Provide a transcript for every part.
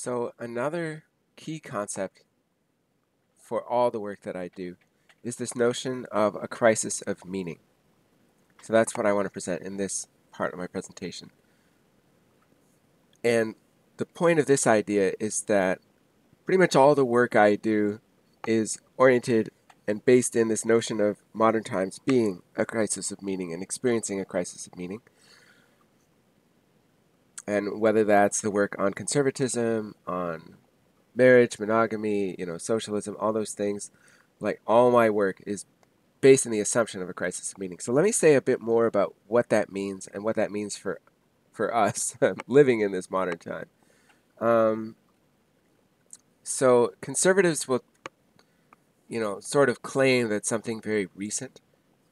So, another key concept for all the work that I do is this notion of a crisis of meaning. So, that's what I want to present in this part of my presentation. And the point of this idea is that pretty much all the work I do is oriented and based in this notion of modern times being a crisis of meaning and experiencing a crisis of meaning. And whether that's the work on conservatism, on marriage, monogamy, you know, socialism, all those things, like all my work is based in the assumption of a crisis of meaning. So let me say a bit more about what that means and what that means for for us living in this modern time. Um, so conservatives will you know, sort of claim that something very recent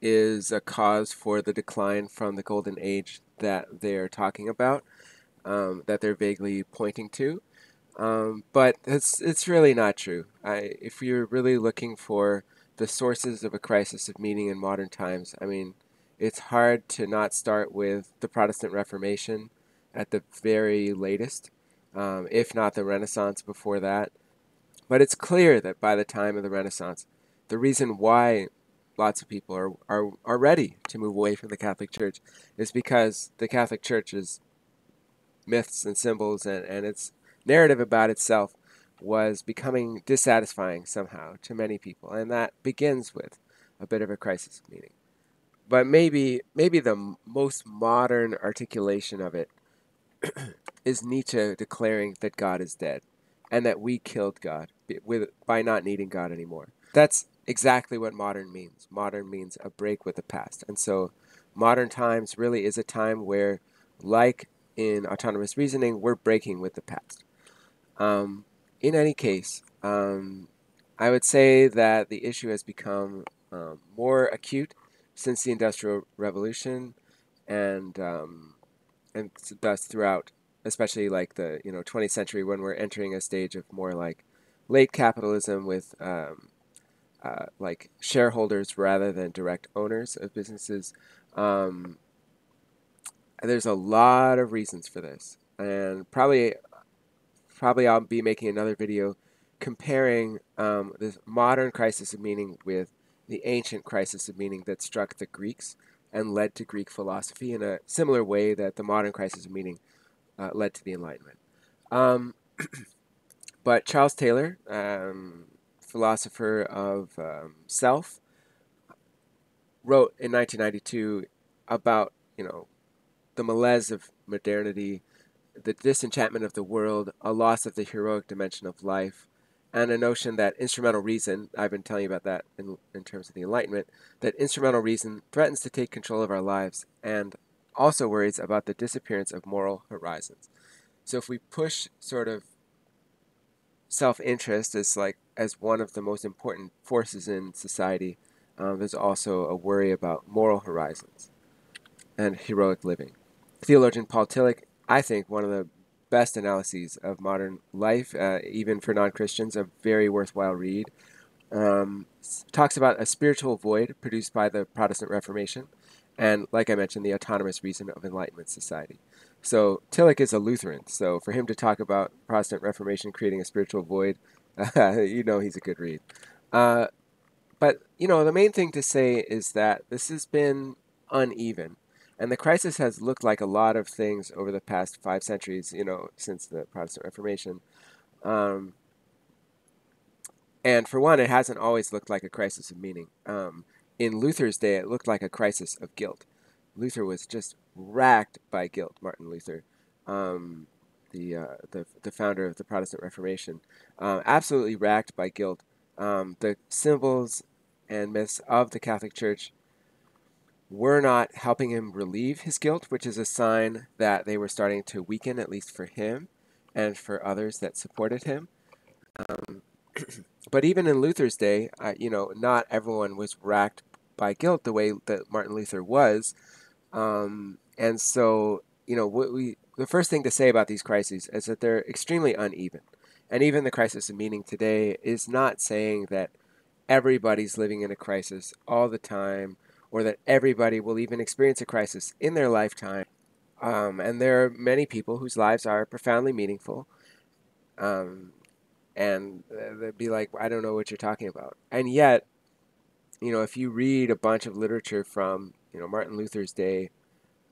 is a cause for the decline from the golden age that they're talking about, um, that they're vaguely pointing to. Um, but it's it's really not true. I, if you're really looking for the sources of a crisis of meaning in modern times, I mean, it's hard to not start with the Protestant Reformation at the very latest, um, if not the Renaissance before that. But it's clear that by the time of the Renaissance, the reason why lots of people are, are, are ready to move away from the Catholic Church is because the Catholic Church's myths and symbols and, and its narrative about itself was becoming dissatisfying somehow to many people. And that begins with a bit of a crisis of meaning. But maybe maybe the most modern articulation of it is Nietzsche declaring that God is dead and that we killed God with by not needing God anymore. That's exactly what modern means. Modern means a break with the past. And so modern times really is a time where like in autonomous reasoning, we're breaking with the past. Um, in any case, um, I would say that the issue has become um, more acute since the Industrial Revolution, and um, and thus throughout especially like the you know 20th century when we're entering a stage of more like late capitalism with um, uh, like shareholders rather than direct owners of businesses. Um, there's a lot of reasons for this, and probably probably I'll be making another video comparing um, this modern crisis of meaning with the ancient crisis of meaning that struck the Greeks and led to Greek philosophy in a similar way that the modern crisis of meaning uh, led to the Enlightenment. Um, but Charles Taylor, um, philosopher of um, self, wrote in 1992 about you know the malaise of modernity, the disenchantment of the world, a loss of the heroic dimension of life, and a notion that instrumental reason, I've been telling you about that in, in terms of the Enlightenment, that instrumental reason threatens to take control of our lives and also worries about the disappearance of moral horizons. So if we push sort of self-interest as like as one of the most important forces in society, um, there's also a worry about moral horizons and heroic living. Theologian Paul Tillich, I think, one of the best analyses of modern life, uh, even for non-Christians, a very worthwhile read. Um, talks about a spiritual void produced by the Protestant Reformation and like I mentioned, the autonomous reason of Enlightenment society. So Tillich is a Lutheran, so for him to talk about Protestant Reformation creating a spiritual void, uh, you know he's a good read. Uh, but you know the main thing to say is that this has been uneven, and the crisis has looked like a lot of things over the past five centuries. You know, since the Protestant Reformation. Um, and for one, it hasn't always looked like a crisis of meaning. Um, in Luther's day, it looked like a crisis of guilt. Luther was just racked by guilt. Martin Luther, um, the, uh, the the founder of the Protestant Reformation, uh, absolutely racked by guilt. Um, the symbols and myths of the Catholic Church were not helping him relieve his guilt, which is a sign that they were starting to weaken, at least for him and for others that supported him. Um, but even in Luther's day, uh, you know, not everyone was racked by guilt the way that Martin Luther was. Um, and so, you know, what we the first thing to say about these crises is that they're extremely uneven. And even the crisis of meaning today is not saying that everybody's living in a crisis all the time or that everybody will even experience a crisis in their lifetime. Um, and there are many people whose lives are profoundly meaningful Um, and they'd be like, I don't know what you're talking about. And yet, you know, if you read a bunch of literature from, you know, Martin Luther's day,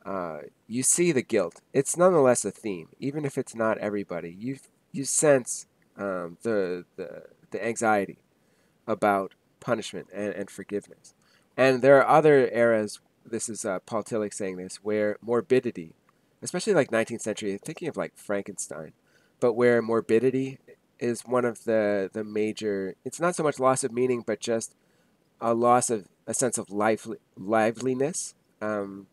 uh, you see the guilt. It's nonetheless a theme, even if it's not everybody. You you sense um, the, the the anxiety about punishment and, and forgiveness. And there are other eras. This is uh, Paul Tillich saying this, where morbidity, especially like 19th century, thinking of like Frankenstein, but where morbidity is one of the the major. It's not so much loss of meaning, but just a loss of a sense of life liveliness. Um,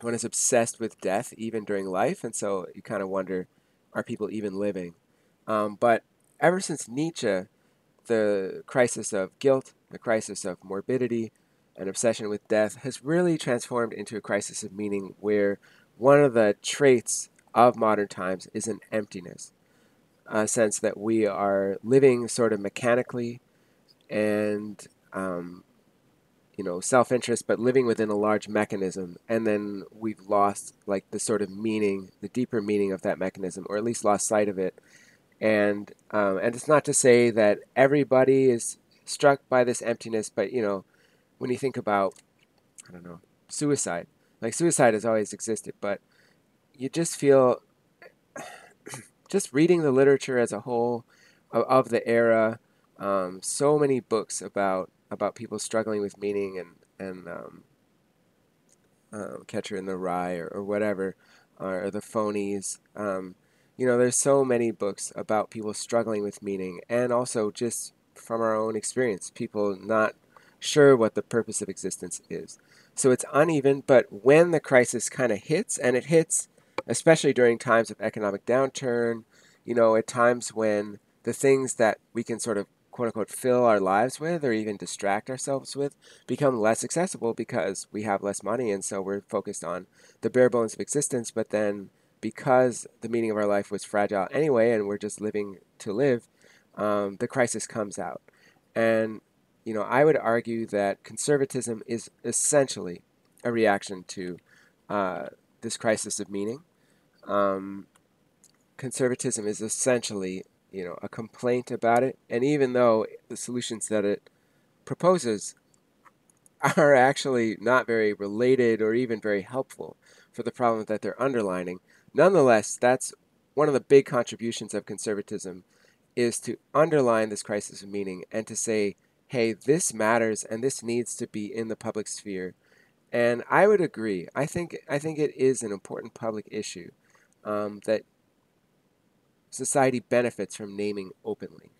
one is obsessed with death even during life, and so you kind of wonder, are people even living? Um, but ever since Nietzsche, the crisis of guilt, the crisis of morbidity, and obsession with death has really transformed into a crisis of meaning where one of the traits of modern times is an emptiness, a sense that we are living sort of mechanically and um, you know self-interest but living within a large mechanism. And then we've lost like the sort of meaning the deeper meaning of that mechanism or at least lost sight of it. And um, and it's not to say that everybody is struck by this emptiness but you know when you think about i don't know suicide like suicide has always existed but you just feel just reading the literature as a whole of, of the era um, so many books about about people struggling with meaning and and um, uh, Catcher in the Rye or, or whatever, or, or the Phonies. Um, you know, there's so many books about people struggling with meaning, and also just from our own experience, people not sure what the purpose of existence is. So it's uneven, but when the crisis kind of hits, and it hits especially during times of economic downturn, you know, at times when the things that we can sort of quote unquote fill our lives with or even distract ourselves with become less accessible because we have less money and so we're focused on the bare bones of existence but then because the meaning of our life was fragile anyway and we're just living to live um, the crisis comes out and you know i would argue that conservatism is essentially a reaction to uh, this crisis of meaning um, conservatism is essentially you know, a complaint about it. And even though the solutions that it proposes are actually not very related or even very helpful for the problem that they're underlining, nonetheless, that's one of the big contributions of conservatism is to underline this crisis of meaning and to say, hey, this matters and this needs to be in the public sphere. And I would agree. I think I think it is an important public issue um, that society benefits from naming openly.